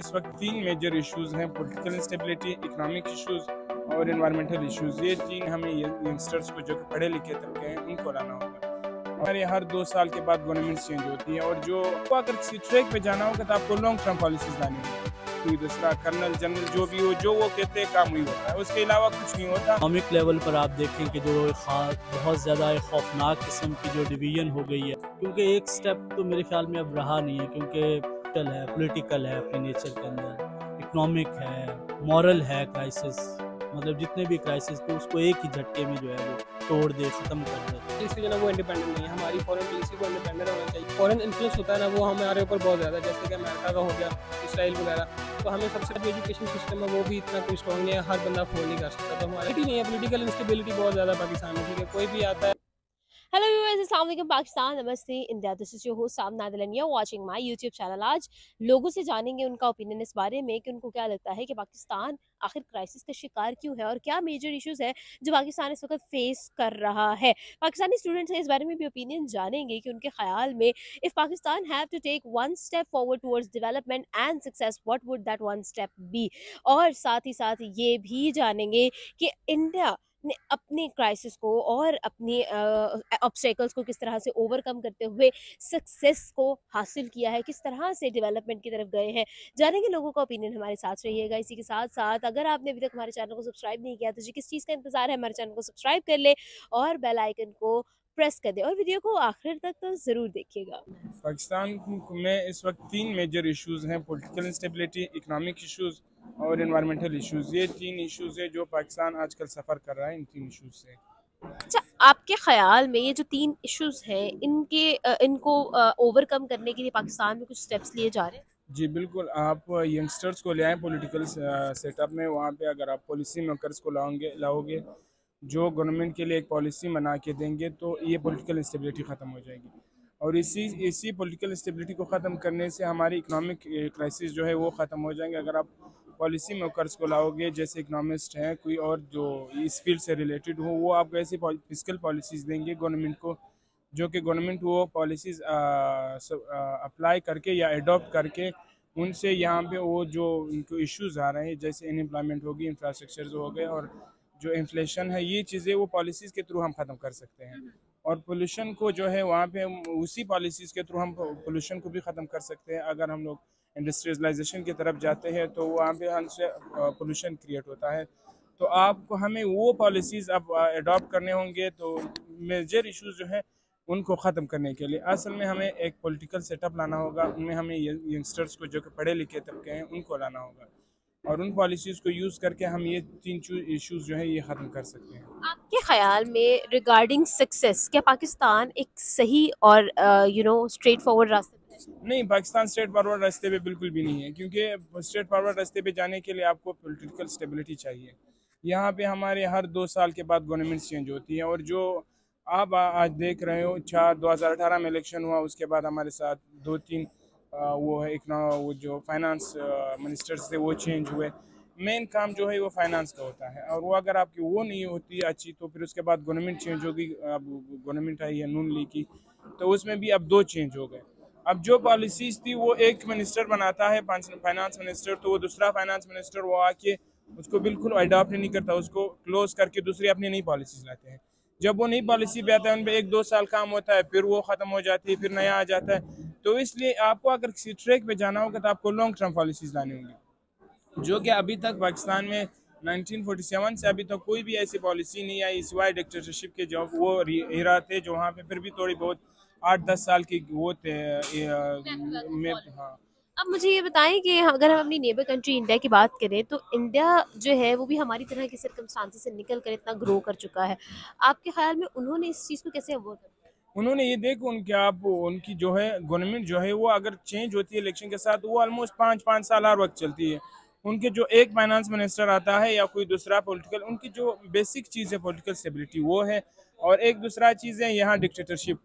इस वक्त तीन मेजर इश्यूज़ हैं पॉलिटिकल इंस्टेबिलिटी इकोनॉमिक इश्यूज़ और इन्वायरमेंटल इश्यूज़ ये तीन हमें यंगस्टर्स को जो पढ़े लिखे तबके हैं, उनको लाना होगा। हमारे हर दो साल के बाद गवर्नमेंट चेंज होती है और जो अगर किसी ट्रैक पे जाना होगा तो आपको लॉन्ग टर्म पॉलिसीज़ लानी होगी। कोई दूसरा कर्नल जनरल जो भी हो, जो वो कहते हैं काम वही होता है। उसके अलावा कुछ नहीं होता। इकोनॉमिक लेवल पर आप देखें कि जो बहुत ज़्यादा खौफनाक किस्म की जो डिवीज़न हो गई है। क्योंकि एक स्टेप तो मेरे ख्याल में अब रहा नहीं है, क्योंकि पॉलिटिकल है पॉलिटिकल है अपने नेचर के अंदर इकोनॉमिक है मॉरल है क्राइसिस मतलब जितने भी क्राइसिस थे उसको एक ही झटके में जो है वो तोड़ दे, ख़त्म कर दे। इसलिए जो ना वो इंडिपेंडेंट नहीं है, हमारी फॉरेन पॉलिसी को इंडिपेंडेंट होना चाहिए। फॉरेन इन्फ्लुएंस होता है ना, वो हमारे ऊपर बहुत ज़्यादा जैसे कि अमेरिका का हो गया इसराइल वगैरह। तो हमें सबसे जो एजुकेशन सिस्टम है वो भी इतना कोई स्ट्रॉन्ग नहीं है, हर बंदा अफोर्ड नहीं कर सकता। तो हमारी नहीं है पोलिटिकल इंस्टेबिलिटी बहुत ज़्यादा पाकिस्तान में, ठीक है? कोई भी आता है हेलो व्यूअर्स अस्सलाम वालेकुम पाकिस्तान नमस्ते India this is your host साम नादलन you watching my YouTube channel आज लोगों से जानेंगे उनका ओपिनियन इस बारे में कि उनको क्या लगता है कि पाकिस्तान आखिर क्राइसिस का शिकार क्यों है और क्या मेजर इश्यूज़ है जो पाकिस्तान इस वक्त फेस कर रहा है। पाकिस्तानी स्टूडेंट्स इस बारे में भी ओपिनियन जानेंगे कि उनके ख्याल में if Pakistan have to take one step forward towards development and success what would that one step be और साथ ही साथ ये भी जानेंगे कि इंडिया ने अपने क्राइसिस को और अपनी ऑब्स्टेकल्स को किस तरह से ओवरकम करते हुए सक्सेस को हासिल किया है, किस तरह से डेवलपमेंट की तरफ़ गए हैं जानेंगे लोगों का ओपिनियन हमारे साथ रहिएगा। इसी के साथ साथ अगर आपने अभी तक हमारे चैनल को सब्सक्राइब नहीं किया तो जी किस चीज़ का इंतज़ार है, हमारे चैनल को सब्सक्राइब कर ले और बेल आइकन को प्रेस कर दे और वीडियो को आखिर तक तो ज़रूर देखिएगा। पाकिस्तान में इस वक्त तीन मेजर इश्यूज़ हैं पॉलिटिकल इंस्टेबिलिटी इकोनॉमिक इश्यूज़ और इन्वायरमेंटल इश्यूज़ ये तीन इश्यूज़ है जो पाकिस्तान आजकल सफ़र कर रहा है इन तीन इश्यूज़ से। अच्छा आपके ख्याल में ये जो तीन इश्यूज़ हैं इनके इनको ओवरकम करने के लिए पाकिस्तान में कुछ स्टेप्स लिए जा रहे हैं? जी बिल्कुल। आप यंगस्टर्स को ले आए पॉलिटिकल सेटअप में। वहाँ पे अगर आप पॉलिसी मेकर्स को लाओगे लाओगे जो गवर्नमेंट के लिए एक पॉलिसी बना के देंगे तो ये पॉलिटिकल इंस्टेबिलिटी ख़त्म हो जाएगी। और इसी इसी पॉलिटिकल इंस्टेबिलिटी को ख़त्म करने से हमारी इकोनॉमिक क्राइसिस जो है वो ख़त्म हो जाएँगे। अगर आप पॉलिसी मेकर्स को लाओगे जैसे इकनॉमिस्ट हैं कोई और जो इस फ़ील्ड से रिलेटेड हो वो आपको ऐसी फ़िज़िकल पॉलिसीज़ देंगे गवर्नमेंट को जो कि गवर्नमेंट वो पॉलिसीज़ अप्लाई करके या अडोप्ट करके उनसे यहाँ पे वो जो उनको इश्यूज़ आ रहे हैं जैसे अनएम्प्लॉयमेंट होगी इंफ्रास्ट्रक्चर हो गए और जो इन्फ्लेशन है ये चीज़ें वो पॉलिसीज़ के थ्रू हम ख़त्म कर सकते हैं। और पोल्यूशन को जो है वहाँ पे उसी पॉलिसीज़ के थ्रू हम पोल्यूशन को भी ख़त्म कर सकते हैं अगर हम लोग इंडस्ट्रियलाइजेशन की तरफ़ जाते हैं तो वहाँ पे हमसे पोल्यूशन क्रिएट होता है। तो आपको हमें वो पॉलिसीज़ अब अडॉप्ट करने होंगे तो मेजर इश्यूज़ जो है, उनको ख़त्म करने के लिए। असल में हमें एक पॉलिटिकल सेटअप लाना होगा, उनमें हमें यंगस्टर्स को जो कि पढ़े लिखे तबके हैं, उनको लाना होगा। और उन पॉलिसीज़ को यूज़ करके हम ये तीन इश्यूज़ जो है, ये ख़त्म कर सकते हैं। आपके ख्याल में रिगार्डिंग सक्सेस क्या पाकिस्तान एक सही और यू नो स्ट्रेट फॉरवर्ड रास्ते नहीं, पाकिस्तान स्ट्रेट फॉरवर्ड रास्ते पे बिल्कुल भी नहीं है, क्योंकि स्ट्रेट फॉरवर्ड रास्ते पे जाने के लिए आपको पॉलिटिकल स्टेबिलिटी चाहिए। यहाँ पे हमारे हर दो साल के बाद गवर्नमेंट चेंज होती है, और जो आप आज देख रहे हो, चार, दो में इलेक्शन हुआ, उसके बाद हमारे साथ दो तीन वो है, एक वो जो फाइनेंस मिनिस्टर्स थे, वो चेंज हुए। मेन काम जो है, वो फाइनेंस का होता है, और वो अगर आपकी वो नहीं होती अच्छी तो फिर उसके बाद गवर्नमेंट चेंज होगी, अब गवर्नमेंट आई है नून लीग की तो उसमें भी अब दो चेंज हो गए। अब जो पॉलिसीज़ थी, वो एक मिनिस्टर बनाता है फाइनेंस मिनिस्टर तो वो दूसरा फाइनेंस मिनिस्टर वो आके उसको बिल्कुल अडॉप्ट नहीं करता, उसको क्लोज करके दूसरी अपनी नई पॉलिसीज़ लाते हैं। जब वो नई पॉलिसी पे आता है उन पर एक दो साल काम होता है, फिर वो ख़त्म हो जाती है, फिर नया आ जाता है तो इसलिए आपको अगर किसी ट्रैक पे जाना होगा तो आपको लॉन्ग टर्म पॉलिसीज़ लानी होंगी। जो कि अभी तक पाकिस्तान में 1947 से अभी तक तो कोई भी ऐसी पॉलिसी नहीं आई, सिवाय डिक्टेटरशिप के जो वो हिरा थे, जो वहाँ पे फिर भी थोड़ी बहुत आठ दस साल की वो थे में हाँ। अब मुझे ये बताएँ कि अगर हम अपनी नेबर कंट्री इंडिया की बात करें तो इंडिया जो है वो भी हमारी तरह की सरकमस्टांसिस से निकल कर इतना ग्रो कर चुका है। आपके ख्याल में उन्होंने इस चीज़ को कैसे अवॉइड उन्होंने ये देखो उनके आप उनकी जो है गवर्नमेंट जो है वो अगर चेंज होती है इलेक्शन के साथ वो ऑलमोस्ट पाँच पाँच साल हर वक्त चलती है। उनके जो एक फाइनेंस मिनिस्टर आता है या कोई दूसरा पॉलिटिकल उनकी जो बेसिक चीज़ है पॉलिटिकल स्टेबिलिटी वो है। और एक दूसरा चीज़ है यहाँ डिक्टेटरशिप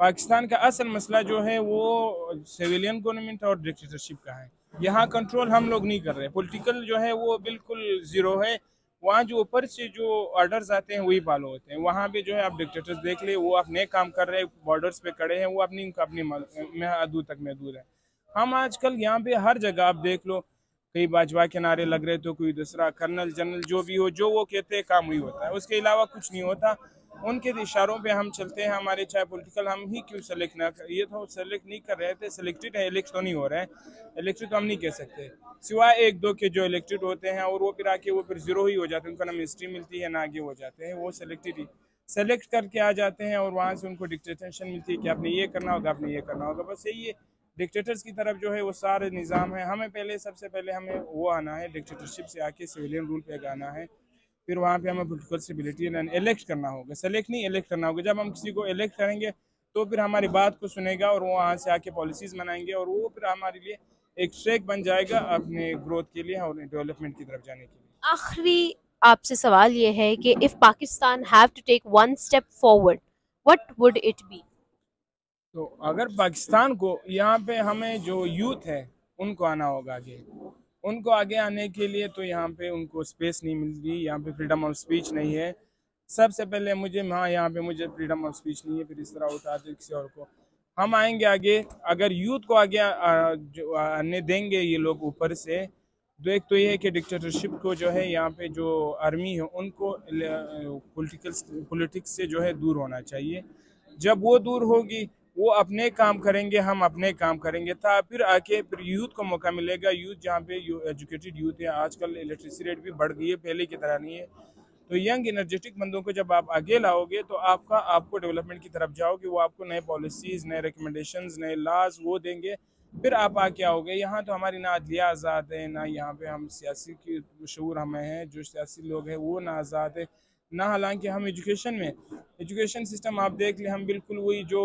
पाकिस्तान का असल मसला जो है वो सिविलियन गवर्नमेंट और डिक्टेटरशिप का है। यहाँ कंट्रोल हम लोग नहीं कर रहे। पॉलिटिकल जो है वो बिल्कुल ज़ीरो है। वहाँ जो ऊपर से जो ऑर्डर्स आते हैं, वही फॉलो होते हैं। वहाँ पे जो है आप डिक्टेटर्स देख ले, वो अपने काम कर रहे हैं बॉर्डर्स पे खड़े हैं, वो अपनी अपनी महदूद तक महदूद है। हम आजकल यहाँ पे हर जगह आप देख लो कई बाजवा के नारे लग रहे तो कोई दूसरा, कर्नल, जनरल, जो भी हो, जो वो कहते हैं, काम वही होता है। उसके अलावा कुछ नहीं होता। उनके इशारों पे हम चलते हैं, हमारे चाहे पॉलिटिकल हम ही क्यों सेलेक्ट ना कर? ये तो सेलेक्ट नहीं कर रहे थे सिलेक्टेड है इलेक्ट तो नहीं हो रहे हैं। इलेक्टेड तो हम नहीं कह सकते। सिवाय एक, दो के जो इलेक्टेड होते हैं, और वो फिर आके, वो फिर ज़ीरो ही हो जाते हैं, उनको ना मिनिस्ट्री मिलती है, ना आगे हो जाते हैं, वो सेलेक्टेड ही। सेलेक्ट करके आ जाते हैं, और वहाँ से उनको डिक्टेटेशन मिलती है कि आपने ये करना होगा, आपने ये करना होगा। बस यही है डिक्टेटर्स की तरफ़ जो है, वो सारे निज़ाम है। हमें पहले, सबसे पहले हमें वो आना है डिक्टेटरशिप से आके सिविलियन रूल पे आना है। फिर वहाँ पे हमें पोलिटिकल स्टेबिलिटी इलेक्ट करना होगा। सेलेक्ट नहीं इलेक्ट करना होगा। जब हम किसी को इलेक्ट करेंगे तो फिर हमारी बात को सुनेगा और वो वहाँ से आके पॉलिसीज़ बनाएँगे और वो फिर हमारे लिए एक ट्रैक बन जाएगा अपने ग्रोथ के लिए और डेवलपमेंट की तरफ़ जाने के लिए। आखिरी आपसे सवाल ये है कि if Pakistan have to take one step forward what would it be तो अगर पाकिस्तान को यहाँ पे हमें जो यूथ है उनको आना होगा आगे। उनको आगे आने के लिए तो यहाँ पे उनको स्पेस नहीं मिल रही, यहाँ पे फ्रीडम ऑफ़ स्पीच नहीं है। सबसे पहले मुझे हाँ यहाँ पे मुझे फ्रीडम ऑफ़ स्पीच नहीं है, फिर इस तरह उठाते किसी और को। हम आएँगे आगे, अगर यूथ को आगे आने देंगे ये लोग ऊपर से तो एक तो ये है कि डिक्टेटरशिप को जो है यहाँ पे जो आर्मी है, उनको पॉलिटिकल पॉलिटिक्स से जो है दूर होना चाहिए। जब वो दूर होगी वो अपने काम करेंगे, हम अपने काम करेंगे, था, फिर आके, फिर यूथ को मौका मिलेगा। यूथ जहाँ पे एजुकेटेड यूथ है, आजकल इलेक्ट्रिसिटी रेट भी बढ़ गई है, पहले की तरह नहीं है। तो यंग एनर्जेटिक बंदों को जब आप आगे लाओगे तो आपका, आपको डेवलपमेंट की तरफ़ जाओगे, वो आपको नए पॉलिसीज़ नए रिकमेंडेशन नए लाज वो देंगे। फिर आप आके आओगे, यहाँ तो हमारी ना अदलिया आज़ाद है, ना यहाँ पे हम सियासी की शूर हमें हैं, जो सियासी लोग हैं, वो ना आज़ाद है। ना हालाँकि हम एजुकेशन में एजुकेशन सिस्टम आप देख लें हम बिल्कुल वही जो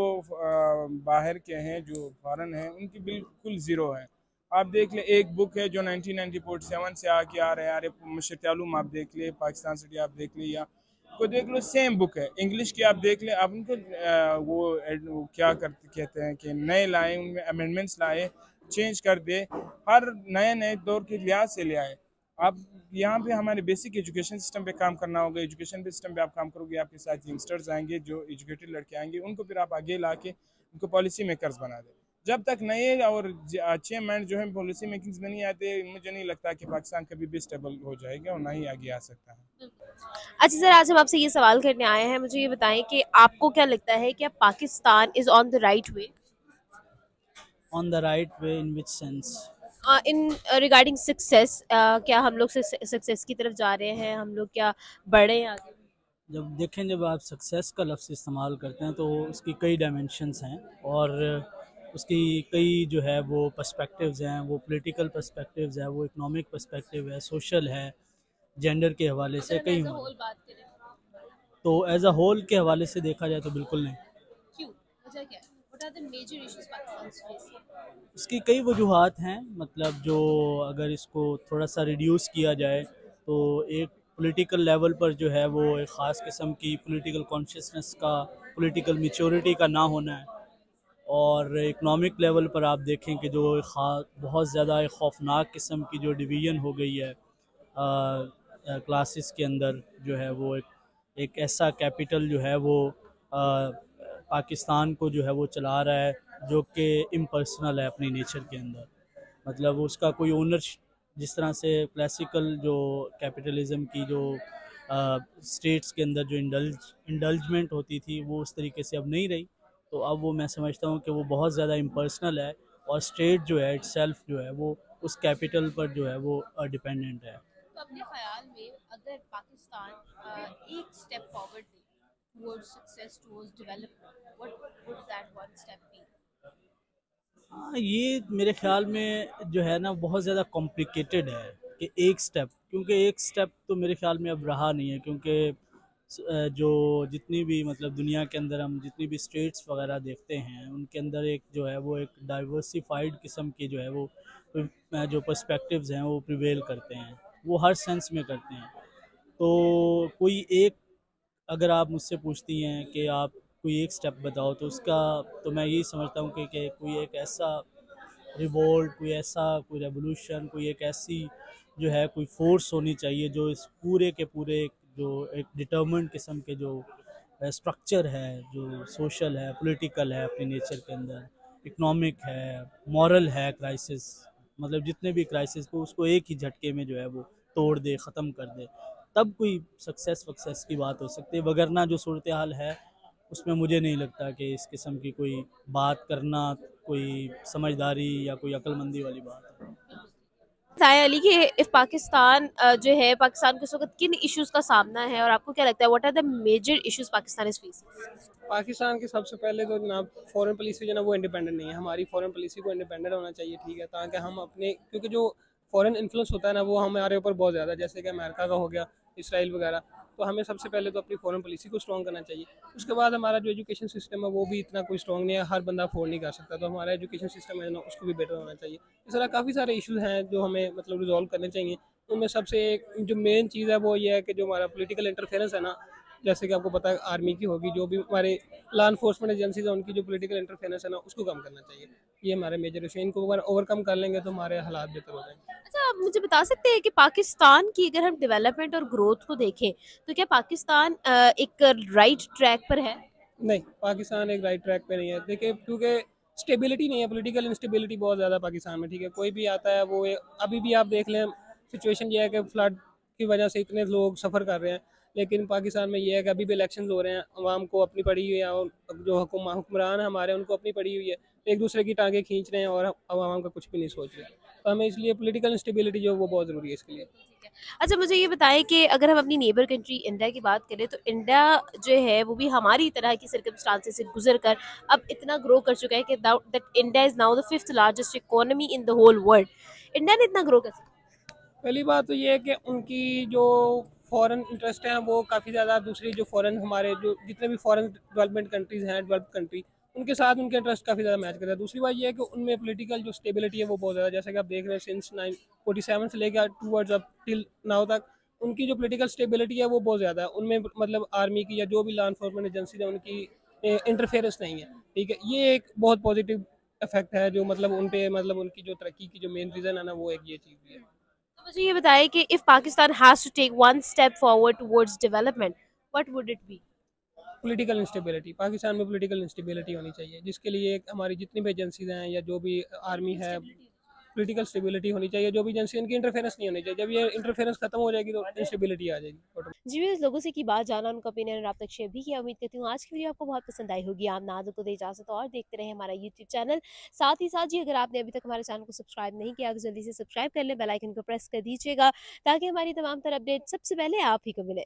बाहर के हैं जो फॉरन हैं उनकी बिल्कुल ज़ीरो है। आप देख ले एक बुक है जो 1997 से आके आ रहे हैं अरे मशरतलूम आप देख ले पाकिस्तान सिटी आप देख ले या को देख लो सेम बुक है। इंग्लिश की आप देख ले आप उनको वो, वो क्या करते कहते हैं कि नए लाए उनमें अमेंडमेंट्स लाए चेंज कर दे हर नए नए दौर के लिहाज से ले आए। आप यहाँ पे हमारे बेसिक एजुकेशन सिस्टम पे काम करना होगा एजुकेशन सिस्टम पे आप काम करोगे आपके साथ यंगस्टर्स आएँगे जो एजुकेटेड लड़के आएँगे उनको फिर आप आगे ला के उनको पॉलिसी मेकर्स बना दें। जब तक नए और अच्छे मैंड जो है पॉलिसी मेकिंग्स में नहीं आते मुझे नहीं लगता कि पाकिस्तान कभी भी स्टेबल हो जाएगा और ना ही आगे आ सकता है। अच्छा सर आज हम आपसे ये सवाल करने आए हैं मुझे ये बताएँ कि आपको क्या लगता है कि Pakistan is on the right way on the right way in which sense in regarding success क्या हम लोग सक्सेस की तरफ़ जा रहे हैं? हम लोग क्या बढ़े हैं आगे? जब देखें जब आप सक्सेस का लफ्ज़ इस्तेमाल करते हैं तो उसकी कई डायमेंशंस हैं और उसकी कई जो है वो पर्सपेक्टिव्स हैं वो पॉलिटिकल पर्सपेक्टिव्स है वो इकोनॉमिक पर्सपेक्टिव है सोशल है जेंडर के हवाले से कई तो एज अ होल के हवाले से देखा जाए तो बिल्कुल नहीं। क्यों? वजह क्या इसकी कई वजूहत हैं मतलब जो अगर इसको थोड़ा सा रिड्यूस किया जाए तो एक पॉलिटिकल लेवल पर जो है वो एक ख़ास किस्म की पॉलिटिकल कॉन्शियसनेस का पॉलिटिकल मेच्योरिटी का ना होना है। और इकनॉमिक लेवल पर आप देखें कि जो बहुत ज़्यादा एक खौफनाक किस्म की जो डिवीज़न हो गई है क्लासेस के अंदर जो है वो एक एक ऐसा कैपिटल जो है वो आ, पाकिस्तान को जो है वो चला रहा है। जो कि इम्पर्सनल है अपनी नेचर के अंदर। मतलब उसका कोई ओनर जिस तरह से क्लासिकल जो कैपिटलिज्म की जो स्टेट्स के अंदर जो इंडल्ज इंडल्जमेंट होती थी, वो उस तरीके से अब नहीं रही। तो अब वो मैं समझता हूँ कि वो बहुत ज़्यादा इम्पर्सनल है और स्टेट जो है इट जो है, वो उस कैपिटल पर जो है, वो डिपेंडेंट है। तो अपने ख्याल में अगर पाकिस्तान एक स्टेप फॉरवर्ड? हाँ ये मेरे ख्याल में जो है ना, बहुत ज़्यादा कॉम्प्लिकेटेड है कि एक स्टेप क्योंकि एक स्टेप तो मेरे ख्याल में अब रहा नहीं है, क्योंकि जो जितनी भी मतलब दुनिया के अंदर हम जितनी भी स्टेट्स वगैरह देखते हैं, उनके अंदर एक जो है वो एक डाइवर्सिफाइड किस्म के जो है वो जो पर्सपेक्टिव्स हैं वो प्रिवेल करते हैं, वो हर सेंस में करते हैं। तो कोई एक अगर आप मुझसे पूछती हैं कि आप कोई एक स्टेप बताओ तो उसका तो मैं यही समझता हूँ कि, कि कोई एक ऐसा रिवोल्ट कोई ऐसा कोई रेवोल्यूशन कोई एक ऐसी जो है कोई फोर्स होनी चाहिए जो इस पूरे के पूरे जो एक डिटर्मेंट किस्म के जो स्ट्रक्चर है जो सोशल है पॉलिटिकल है अपने नेचर के अंदर इकोनॉमिक है मॉरल है क्राइसिस मतलब जितने भी क्राइसिस को उसको एक ही झटके में जो है वो तोड़ दे ख़त्म कर दे तब कोई सक्सेस वक्सेस की बात हो सकती है वगरना जो सूरत हाल है उसमें मुझे नहीं लगता कि इस किस्म की कोई बात करना कोई समझदारी या कोई अक्लमंदी वाली बात है। बताया अली कि इफ़ पाकिस्तान जो है पाकिस्तान को इस वक्त किन इश्यूज़ का सामना है और आपको क्या लगता है what are the major issues Pakistan is facing Pakistan के सबसे पहले तो जनाब फॉरेन पॉलिसी जो है ना वो इंडिपेंडेंट नहीं है। हमारी फॉरेन पॉलिसी को इंडिपेंडेंट होना चाहिए ठीक है ताकि हम अपने क्योंकि जो फॉरेन इन्फ्लुएंस होता है ना वो हमारे ऊपर बहुत ज़्यादा जैसे कि अमेरिका का हो गया इसराइल वगैरह। तो हमें सबसे पहले तो अपनी फॉरेन पॉलिसी को स्ट्रॉन्ग करना चाहिए। उसके बाद हमारा जो एजुकेशन सिस्टम है, वो भी इतना कोई स्ट्रॉन्ग नहीं है, हर बंदा अफोर्ड नहीं कर सकता। तो हमारा एजुकेशन सिस्टम है ना, उसको भी बेटर होना चाहिए। इस तरह काफ़ी सारे इशूज़ हैं जो हमें मतलब रिजॉल्व करने चाहिए। उनमें सबसे जो मेन चीज़ है, वो ये है कि जो हमारा पोलिटिकल इंटरफेरेंस है ना जैसे कि आपको पता है आर्मी की होगी जो भी हमारे लॉ इन्फोर्समेंट एजेंसीज है उनकी जो पोलिटिकल इंटरफेरेंस है ना उसको कम करना चाहिए। ये हमारे मेजर इशू इनको अगर ओवरकम कर लेंगे तो हमारे हालात बेहतर हो जाएँगे। अच्छा आप मुझे बता सकते हैं कि पाकिस्तान की अगर हम डेवलपमेंट और ग्रोथ को देखें तो क्या पाकिस्तान एक राइट ट्रैक पर है? नहीं पाकिस्तान एक राइट ट्रैक पर नहीं है। देखिए क्योंकि स्टेबिलिटी नहीं है पॉलिटिकल इंस्टेबिलिटी बहुत ज़्यादा पाकिस्तान में ठीक है? कोई भी आता है वो अभी भी आप देख लें सिचुएशन ये है कि फ्लड की वजह से इतने लोग सफ़र कर रहे हैं। लेकिन पाकिस्तान में ये है कि अभी भी इलेक्शन हो रहे हैं, अवाम को अपनी पड़ी हुई है और जो हुक्मरान हमारे, उनको अपनी पड़ी हुई है। एक दूसरे की टांगे खींच रहे हैं और अवाम का कुछ भी नहीं सोच रहे तो हमें इसलिए पॉलिटिकल इंस्टेबिलिटी जो वो बहुत ज़रूरी है इसके लिए। अच्छा मुझे ये बताएँ कि अगर हम अपनी नेबर कंट्री इंडिया की बात करें तो इंडिया जो है वो भी हमारी तरह की सर्कमस्टांसेस से गुजर कर अब इतना ग्रो कर चुका है कि that India is now the fifth largest economy in the whole world India ने इतना ग्रो कैसे पहली बात तो ये है कि उनकी जो फॉरेन इंटरेस्ट हैं, वो काफ़ी ज़्यादा दूसरी जो फॉरेन हमारे जो जितने भी फॉरेन डेवलपमेंट कंट्रीज़ हैं डेवलप कंट्री उनके साथ उनके इंटरेस्ट काफ़ी ज़्यादा मैच करता है। दूसरी बात ये है कि उनमें पॉलिटिकल जो स्टेबिलिटी है, वो बहुत ज़्यादा, जैसे कि आप देख रहे हैं सिंस नाइन फोर्टी सेवन से लेकर towards up till now तक, उनकी जो पॉलिटिकल स्टेबिलिटी है, वो बहुत ज़्यादा है। उनमें मतलब आर्मी की या जो भी लॉ इन्फोर्समेंट एजेंसी है, उनकी इंटरफेरेंस नहीं है। ठीक है, ये एक बहुत पॉजिटिव इफ़ेक्ट है, जो मतलब उन पर मतलब उनकी जो तरक्की की जो मेन रीज़न है ना, वो एक ये चीज़ भी है। तो मुझे ये बताए कि if Pakistan has to take one step forward towards development what would it be political instability Pakistan में पॉलिटिकल इंस्टेबिलिटी होनी चाहिए जिसके लिए हमारी जितनी भी एजेंसीज हैं या जो भी आर्मी है पॉलिटिकल स्टेबिलिटी होनी चाहिए, जो भी एजेंसी इनकी इंटरफेरेंस नहीं होनी चाहिए। जब ये इंटरफेरेंस खत्म हो जाएगी तो इंस्टेबिलिटी आ जाएगी जी, मैं लोगों से की बात जाना उनका ओपिनियन आप तक शेयर भी किया, उम्मीद करती हूँ आज की वीडियो आपको बहुत पसंद आई होगी। आप नादों को दे इजाज़त और देखते रहे हमारा यूट्यूब चैनल साथ ही साथ जी, अगर आपने अभी तक हमारे चैनल को सब्सक्राइब नहीं किया तो जल्दी से सब्सक्राइब कर ले बेल आइकन को प्रेस कर दीजिएगा, ताकि हमारी तमाम तरह अपडेट सबसे पहले आप ही को मिले।